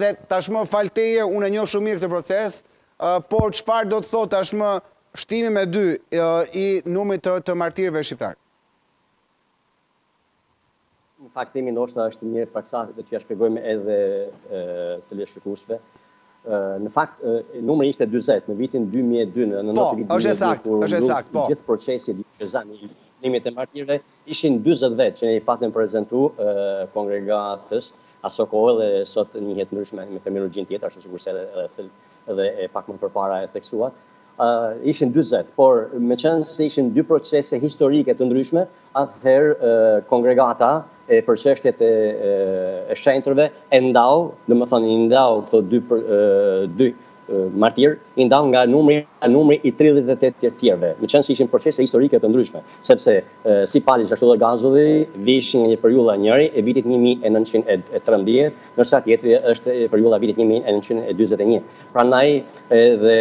Dhe tashmë falë teje unë e njoh shumë mirë këtë proces, por çfarë do të thotë tashmë shtimi me dy i numrit të martirëve shqiptarë? Në fakt Fatmir ndoshta është mirë paksa dhe t'ia shpjegojmë edhe teleshikuesve. Në fakt numri ishte 40 në vitin 2002 në në vitin 2002 kur është saktë, është saktë, po. Gjithë procesi i pari, zanafilla, i numrit të martirëve, Ishin dyzet vetë që ne i patëm prezentu kongregatës, aso kohe dhe sot njihet ndryshe me një terminologji tjetër, ashtu sikurse edhe edhe edhe e pak më përpara e theksuat, ishin dyzet, por meqenëse ishin dy procese historike të ndryshme, atëherë kongregata e për çështjet e e shenjtërve e ndau, domethënë i ndau këto dy dy martirë, i ndau nga numri nga numri i 38 të tjerëve, meqenëse ishin procese historike të ndryshme, sepse si Paliqi ashtu dhe Gazulli, vinin nga një periudhë njëri e vitit 1913, ndërsa tjetri është periudha e vitit 1927. Prandaj dhe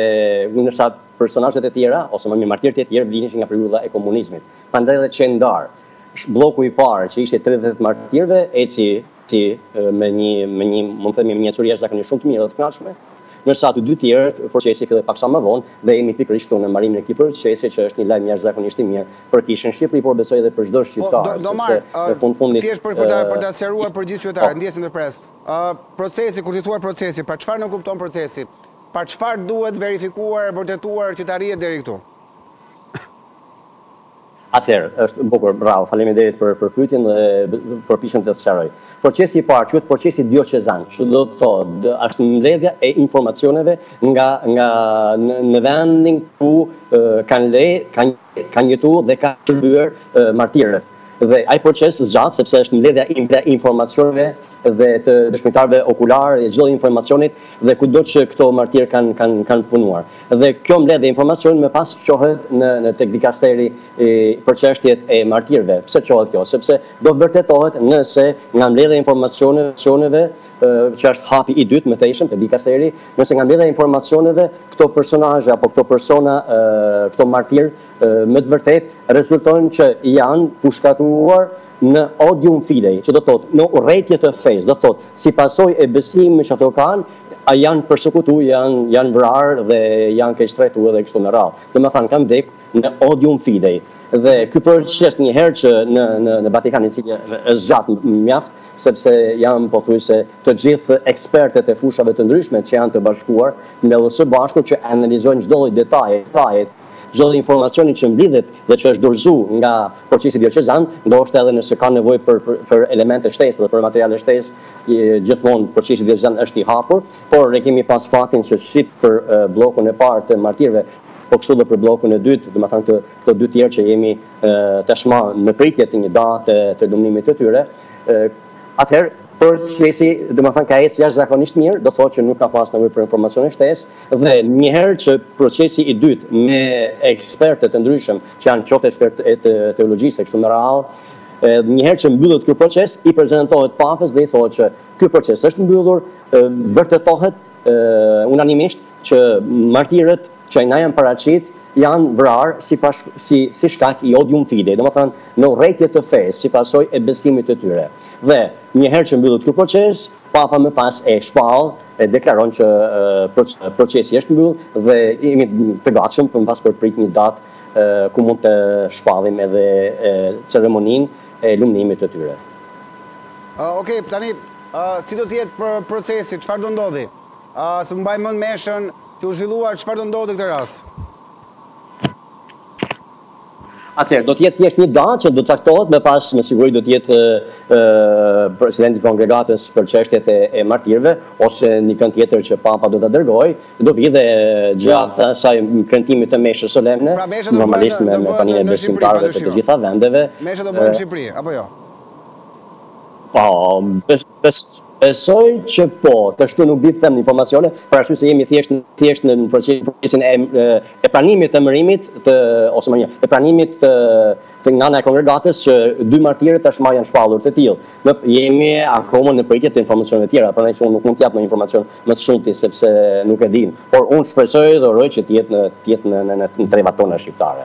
ndërsa personazhet e tjera, ose më mirë martirët e tjerë, vinin nga periudha e komunizmit. Prandaj dhe qenë ndarë, bloku i parë që ishte 38 martirëve, eci me një me një, mund të themi, një ecuri jashtëzakonisht shumë të mirë dhe të kënaqshme, ndërsa të dy tjerët, procesi filloi paksa më vonë dhe jemi pikërisht këtu në mbarimin e këtij procesi që është një lajm jashtëzakonisht i mirë për kishën në Shqipëri, por besoj edhe për çdo shqiptar, sepse në fund fundit thjesht për për ta për ta sqaruar për gjithë qytetarët, ndjesë që të ndërpres. Ë procesi, kur ti thua procesi, pra çfarë nënkupton procesi? Pra çfarë duhet verifikuar e vërtetuar që të arrihet deri këtu? Atëherë, është e bukur, bravo, faleminderit për për pyetjen dhe do përpiqem të sqaroj. Procesi i parë quhet procesi dioçezan, që do të thotë, është mbledhja e informacioneve nga nga në, në vendin ku kanë le, kanë kanë jetuar dhe kanë shërbyer martirët. Dhe ai proces zgjat sepse është mbledhja e informacioneve dhe të dëshmitarëve okularë e çdo informacionit dhe kudo që këto martirë kanë kanë kanë punuar. Dhe kjo mbledhje informacioni më pas çohet në, në tek dikasteri e, për çështjet e martirëve. Pse çohet kjo? Sepse do vërtetohet nëse nga mbledhja e informacioneve që është hapi i dytë i mëtejshëm te dikasteri, nëse nga mbledhja e informacioneve këto personazhe apo këto persona, këto martirë me të vërtetë rezultojnë që janë pushkatuar në odium fidei, që do të thotë, në urrejtje të fesë, do të thotë, si pasojë e besimit që ato kanë, a janë persekutuar, janë janë vrarë dhe janë keqtrajtuar dhe kështu me radhë. Domethënë kanë vdekur në odium fidei. Dhe ky proces njihet që në në në Vatikan i cili është gjatë mjaft, sepse janë pothuajse të gjithë ekspertët e fushave të ndryshme që janë të bashkuar, mbledhur së bashku që analizojnë çdo lloj detaje, detajet Çdo lloj informacioni që mblidhet dhe që është dorëzu nga procesi dioqezan, ndoshta edhe nëse ka nevojë për për elemente shtesë dhe për materiale shtesë, gjithmonë procesi dioqezan është i hapur, por ne kemi pas fatin që si për bllokun e parë të martirëve, po kështu dhe për bllokun e dytë, domethënë këto këto dy tjerë që jemi tashmë në pritje të një date të lumnimit të tyre, atëherë procesi domethënë ka ecë jashtëzakonisht mirë, do të thotë që nuk ka pas nevojë për informacione shtesë, Dhe njëherë që procesi i dytë me ekspertët e ndryshëm që janë qoftë ekspertë e të teologjisë e kështu me radhë, njëherë që mbyllet ky proces, i prezantohet Papës dhe i thohet që ky proces është mbyllur, vërtetohet unanimisht që martirët që na janë paraqitë janë vrarë si si shkak i odium fidei, domethënë në urrejtje të fesë, si pasojë e besimit të tyre. Dhe njëherë që mbyllet ky proces, Papa më pas e shpall e deklaron që procesi është mbyllur dhe jemi të gatshëm për më pas për të pritë një datë ku mund të shpallim edhe ceremoninë e lumnimit të tyre. Ok, tani si do të jetë procesi, çfarë do ndodhi? Se mbaj mend meshën, që u zhvillua, çfarë do ndodhi këtë rast? Atëherë, do të jetë thjesht një datë që do të caktohet, më pas me siguri do të jetë ë presidenti i kongregatës për çështjet e, e martirëve ose një kënd tjetër që papa do ta dërgojë, do vijë dhe gjatë asaj kremtimit të meshës solemne, pra, normalisht me, me praninë e besimtarëve të të gjitha vendeve. Mesha do bëhet në Shqipëri, apo jo? Po, bes, bes, Besoj që po, kështu nuk di të them informacione, për arsye se jemi thjesht thjesht në procesin e e pranimit të emërimit të ose më një, e pranimit të të nga ana e kongregatës që dy martirët tashmë janë shpallur të tillë. Ne jemi akoma në pritje të informacioneve të tjera, prandaj që unë nuk mund të jap ndonjë informacion më të shumtë sepse nuk e dimë, por unë shpresoj dhe uroj që të jetë në të jetë në në në trevat tona shqiptare.